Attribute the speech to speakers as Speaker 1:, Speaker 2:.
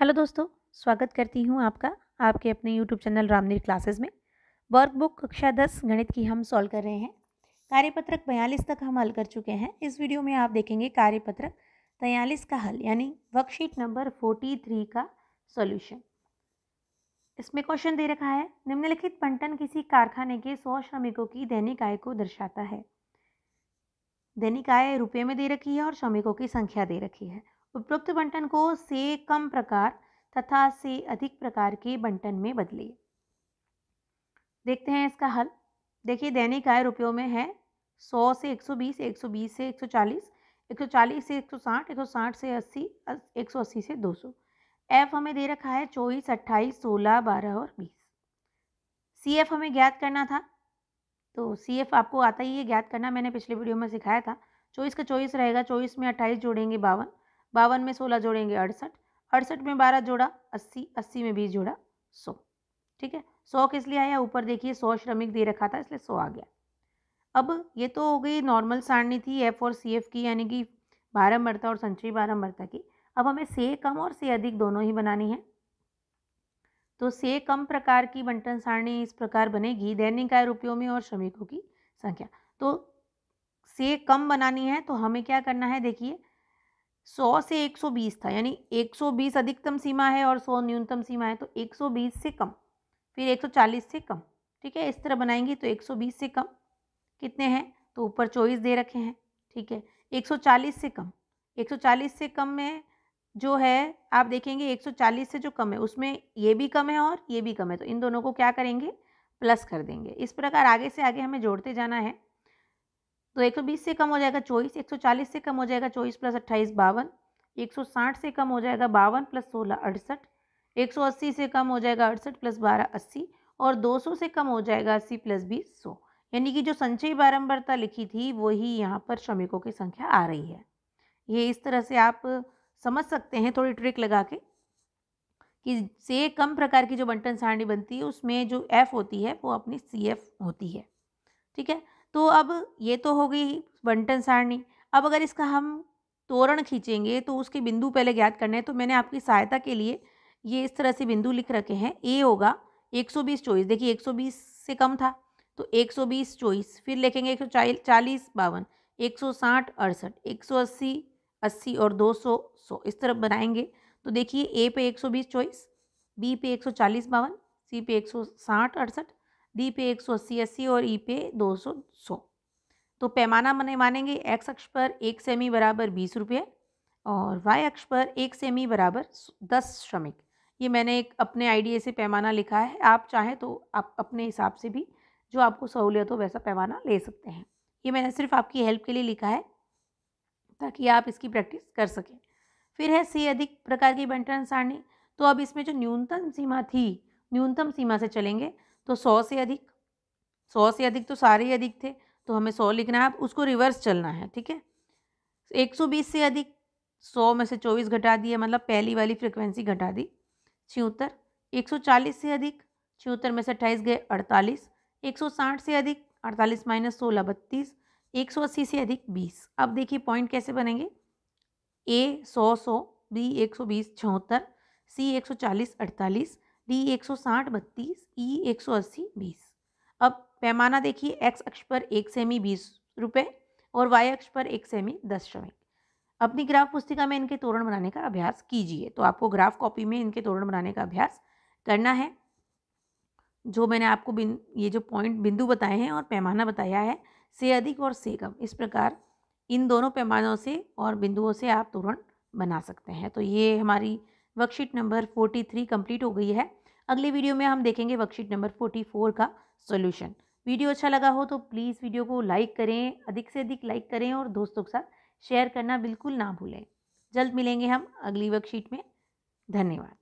Speaker 1: Hello दोस्तों, स्वागत करती हूँ आपका, आपके अपने यूट्यूब चैनल रामनीर क्लासेस में। वर्कबुक कक्षा दस गणित की हम सॉल्व कर रहे हैं। कार्यपत्रक बयालीस तक हम हल कर चुके हैं। इस वीडियो में आप देखेंगे कार्यपत्रक तैयालीस का हल, यानी वर्कशीट नंबर फोर्टी थ्री का सॉल्यूशन इसमें क्वेश्चन दे रखा है, निम्नलिखित बंटन किसी कारखाने के सौ श्रमिकों की दैनिक आय को दर्शाता है। दैनिक आय रुपये में दे रखी है और श्रमिकों की संख्या दे रखी है। उपरोक्त बंटन को से कम प्रकार तथा से अधिक प्रकार के बंटन में बदलिए देखते हैं इसका हल। देखिए दैनिक आय रुपयों में है सौ से एक सौ बीस, एक सौ बीस से एक सौ चालीस, एक सौ चालीस से एक सौ साठ, एक सौ साठ से अस्सी, एक सौ अस्सी से दो सौ। एफ़ हमें दे रखा है चौबीस, अट्ठाईस, सोलह, बारह और बीस। सी एफ़ हमें ज्ञात करना था तो सी एफ़ आपको आता ही है ज्ञात करना, मैंने पिछले वीडियो में सिखाया था। चौबीस का चौबीस रहेगा, चौबीस में अट्ठाईस जोड़ेंगे बावन बावन में सोलह जोड़ेंगे अड़सठ अड़सठ में बारह जोड़ा, अस्सी अस्सी में बीस जोड़ा, सौ, ठीक है? सौ किस लिए आया? ऊपर देखिए, सौ श्रमिक दे रखा था, इसलिए सौ आ गया। अब ये तो हो गई नॉर्मल सारणी थी एफ़ और सी एफ़ की, यानी कि बारह और संचयी बारह की। अब हमें से कम और से अधिक दोनों ही बनानी है। तो से कम प्रकार की बंटन सारणी इस प्रकार बनेगी, दैनिक आय रुपयों में और श्रमिकों की संख्या। तो से कम बनानी है तो हमें क्या करना है, देखिए सौ से एक सौ बीस था, यानी एक सौ बीस अधिकतम सीमा है और सौ न्यूनतम सीमा है तो एक सौ बीस से कम, फिर एक सौ चालीस से कम, ठीक है? इस तरह बनाएँगे तो एक सौ बीस से कम, कितने हैं? तो ऊपर चौबीस दे रखे हैं, ठीक है? एक सौ चालीस से कम, एक सौ चालीस से कम में जो है, आप देखेंगे एक सौ चालीस से जो कम है, उसमें ये भी कम है और ये भी कम है तो इन दोनों को क्या करेंगे? प्लस कर देंगे। इस प्रकार आगे से आगे हमें जोड़ते जाना है। तो 120 से कम हो जाएगा चौबीस 140 से कम हो जाएगा चौबीस प्लस अट्ठाईस, बावन 160 से कम हो जाएगा बावन प्लस सोलह, अड़सठ 180 से कम हो जाएगा अड़सठ प्लस बारह, अस्सी और 200 से कम हो जाएगा अस्सी प्लस बीस, सौ। यानी कि जो संचयी बारंबारता लिखी थी, वही यहाँ पर श्रमिकों की संख्या आ रही है। ये इस तरह से आप समझ सकते हैं थोड़ी ट्रिक लगा के कि से कम प्रकार की जो बंटन सारणी बनती है, उसमें जो एफ़ होती है, वो अपनी सी एफ़ होती है। ठीक है? तो अब ये तो हो गई बंटन सारणी। अब अगर इसका हम तोरण खींचेंगे तो उसके बिंदु पहले ज्ञात करने हैं। तो मैंने आपकी सहायता के लिए ये इस तरह से बिंदु लिख रखे हैं। ए होगा एक सौ बीस चौबीस। देखिए, एक सौ बीस से कम था तो एक सौ बीस चौबीस। फिर लिखेंगे एक सौ चालीस बावन। एक सौ साठ, अड़सठ। एक सौ अस्सी अस्सी और दो सौ सौ। इस तरफ़ बनाएँगे। तो देखिए, ए पे एक सौ बीस चौबीस, बी पे एक सौ चालीस, बावन, सी पे एक सौ साठ, अड़सठ डी पे एक सौ अस्सी अस्सी और ई पे दो सौ सौ। तो पैमाना मने मानेंगे एक्स अक्ष पर एक सेमी बराबर बीस रुपये और वाई अक्ष पर एक सेमी बराबर दस श्रमिक। ये मैंने एक अपने आइडिया से पैमाना लिखा है। आप चाहें तो आप अपने हिसाब से भी जो आपको सहूलियत हो वैसा पैमाना ले सकते हैं। ये मैंने सिर्फ़ आपकी हेल्प के लिए लिखा है ताकि आप इसकी प्रैक्टिस कर सकें। फिर है सी अधिक प्रकार की बंटन सारणी। तो अब इसमें जो न्यूनतम सीमा थी, न्यूनतम सीमा से चलेंगे। तो सौ से अधिक, सौ से अधिक तो सारे ही अधिक थे तो हमें सौ लिखना है उसको रिवर्स चलना है, ठीक है? एक सौ बीस से अधिक, सौ में से चौबीस घटा दिए मतलब पहली वाली फ्रिक्वेंसी घटा दी, छिहत्तर, एक सौ चालीस से अधिक, छिहत्तर में से अट्ठाईस गए अड़तालीस, एक सौ साठ से अधिक, अड़तालीस माइनस सोलह बत्तीस, एक सौ अस्सी से अधिक बीस। अब देखिए पॉइंट कैसे बनेंगे? ए सौ सौ, बी एक सौ बीस छिहत्तर सी एक सौ चालीस, अड़तालीस डी एक सौ साठ बत्तीस, ई एक सौ अस्सी बीस। अब पैमाना देखिए, एक्स अक्ष पर एक सेमी बीस रुपये और वाई अक्ष पर एक सेमी दस श्रमिक। अपनी ग्राफ पुस्तिका में इनके तोरण बनाने का अभ्यास कीजिए। तो आपको ग्राफ कॉपी में इनके तोरण बनाने का अभ्यास करना है। जो मैंने आपको बिन, ये जो पॉइंट बिंदु बताए हैं और पैमाना बताया है, से अधिक और से कम, इस प्रकार इन दोनों पैमानों से और बिंदुओं से आप तोरण बना सकते हैं। तो ये हमारी worksheet number forty three complete हो गई है। अगले वीडियो में हम देखेंगे वर्कशीट नंबर फोर्टी फोर का सोल्यूशन वीडियो अच्छा लगा हो तो प्लीज़ वीडियो को लाइक करें, अधिक से अधिक लाइक करें और दोस्तों के साथ शेयर करना बिल्कुल ना भूलें. जल्द मिलेंगे हम अगली वर्कशीट में. धन्यवाद.